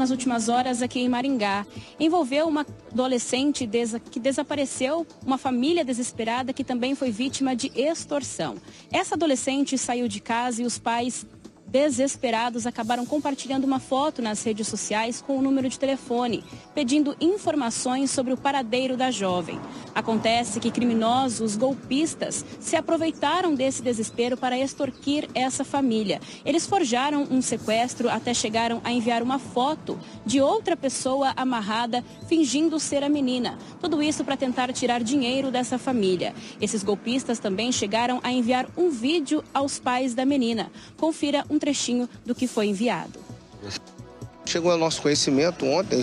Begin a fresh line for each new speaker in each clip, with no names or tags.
nas últimas horas aqui em Maringá. Envolveu uma adolescente que desapareceu, uma família desesperada que também foi vítima de extorsão. Essa adolescente saiu de casa e os pais desesperados, acabaram compartilhando uma foto nas redes sociais com o número de telefone, pedindo informações sobre o paradeiro da jovem. Acontece que criminosos golpistas se aproveitaram desse desespero para extorquir essa família. Eles forjaram um sequestro até chegaram a enviar uma foto de outra pessoa amarrada fingindo ser a menina. Tudo isso para tentar tirar dinheiro dessa família. Esses golpistas também chegaram a enviar um vídeo aos pais da menina. Confira um trechinho do que foi enviado.
Chegou ao nosso conhecimento ontem.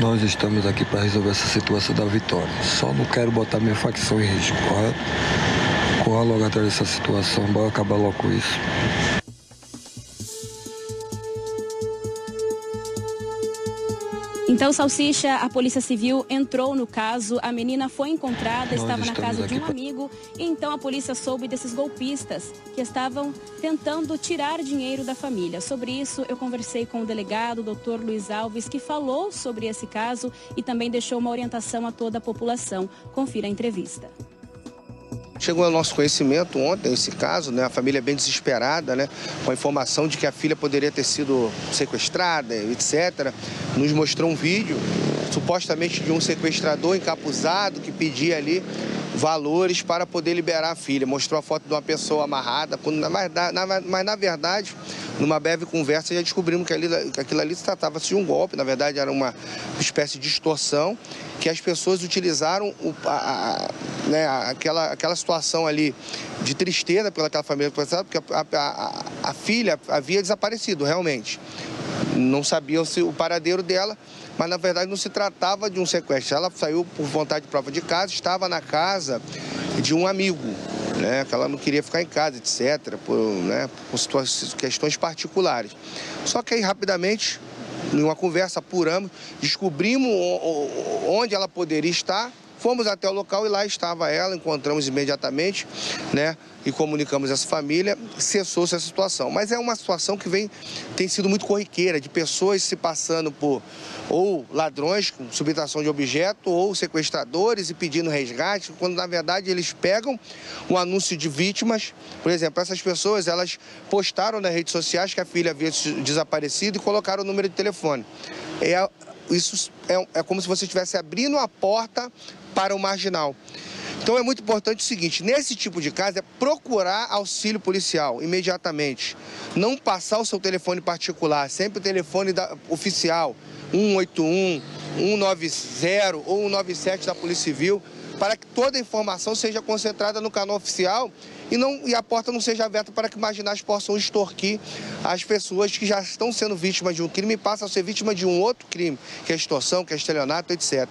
Nós estamos aqui para resolver essa situação da vitória. Só não quero botar minha facção em risco, correto? Corra logo atrás dessa situação, bora acabar logo com isso.
Então, Salsicha, a Polícia Civil entrou no caso, a menina foi encontrada, Nós estava na casa de um amigo, e então a polícia soube desses golpistas que estavam tentando tirar dinheiro da família. Sobre isso, eu conversei com o delegado, o doutor Luiz Alves, que falou sobre esse caso e também deixou uma orientação a toda a população. Confira a entrevista.
Chegou ao nosso conhecimento ontem esse caso, né? A família é bem desesperada, né? Com a informação de que a filha poderia ter sido sequestrada, etc. Nos mostrou um vídeo, supostamente de um sequestrador encapuzado que pedia ali valores para poder liberar a filha. Mostrou a foto de uma pessoa amarrada, mas na, mas na verdade, numa breve conversa, já descobrimos que, ali, que aquilo ali se tratava-se de um golpe, na verdade era uma espécie de extorsão, que as pessoas utilizaram o, a, a, né, aquela, aquela situação ali de tristeza pelaquela família, porque a, a, a filha havia desaparecido realmente. Não sabiam se o paradeiro dela mas na verdade não se tratava de um sequestro. Ela saiu por vontade própria de casa, estava na casa de um amigo, né, que ela não queria ficar em casa, etc., por, né, por questões particulares. Só que aí rapidamente, em uma conversa apuramos, descobrimos onde ela poderia estar Fomos até o local e lá estava ela, encontramos imediatamente, né? E comunicamos essa família, cessou-se essa situação. Mas é uma situação que vem, tem sido muito corriqueira, de pessoas se passando por ou ladrões com subtração de objeto, ou sequestradores e pedindo resgate, quando na verdade eles pegam um anúncio de vítimas. Por exemplo, essas pessoas, elas postaram nas redes sociais que a filha havia desaparecido e colocaram o número de telefone. É, isso é, é como se você estivesse abrindo a porta para o marginal. Então é muito importante o seguinte: nesse tipo de caso é procurar auxílio policial imediatamente. Não passar o seu telefone particular, sempre o telefone da, oficial, 181, 190 ou 197 da Polícia Civil, para que toda a informação seja concentrada no canal oficial e, não, e a porta não seja aberta para que marginais possam extorquir as pessoas que já estão sendo vítimas de um crime e passam a ser vítimas de um outro crime, que é extorsão, que é estelionato, etc.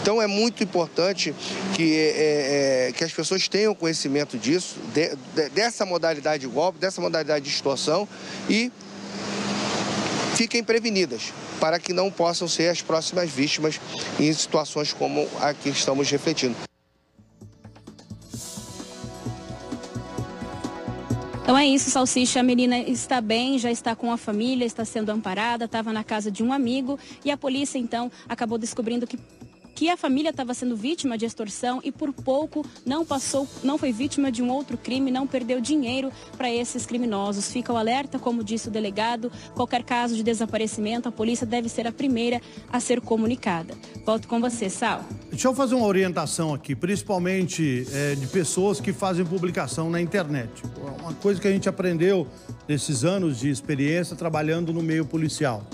Então é muito importante que, é, é, que as pessoas tenham conhecimento disso, de, de, dessa modalidade de golpe, dessa modalidade de extorsão e fiquem prevenidas para que não possam ser as próximas vítimas em situações como a que estamos refletindo.
Então é isso, Salsicha. A menina está bem, já está com a família, está sendo amparada, estava na casa de um amigo e a polícia então acabou descobrindo que que a família estava sendo vítima de extorsão e por pouco não passou, não foi vítima de um outro crime, não perdeu dinheiro para esses criminosos. Fica o alerta, como disse o delegado, qualquer caso de desaparecimento, a polícia deve ser a primeira a ser comunicada. Volto com você, Sal.
Deixa eu fazer uma orientação aqui, principalmente é, de pessoas que fazem publicação na internet. Uma coisa que a gente aprendeu nesses anos de experiência trabalhando no meio policial.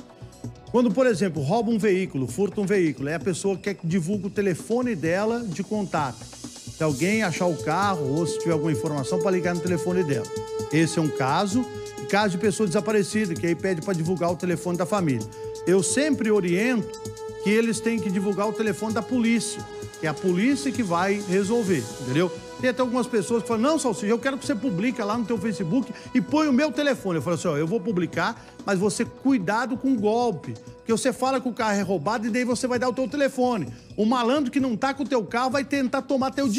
Quando, por exemplo, rouba um veículo, furta um veículo, é a pessoa que divulga o telefone dela de contato. Se alguém achar o carro ou se tiver alguma informação, para ligar no telefone dela. Esse é um caso. E caso de pessoa desaparecida, que aí pede para divulgar o telefone da família. Eu sempre oriento que eles têm que divulgar o telefone da polícia. É a polícia que vai resolver, entendeu? Tem até algumas pessoas que falam, não, Salsicha, eu quero que você publique lá no teu Facebook e põe o meu telefone. Eu falo assim, ó, eu vou publicar, mas você cuidado com o golpe. Porque você fala que o carro é roubado e daí você vai dar o teu telefone. O malandro que não tá com o teu carro vai tentar tomar teu dinheiro.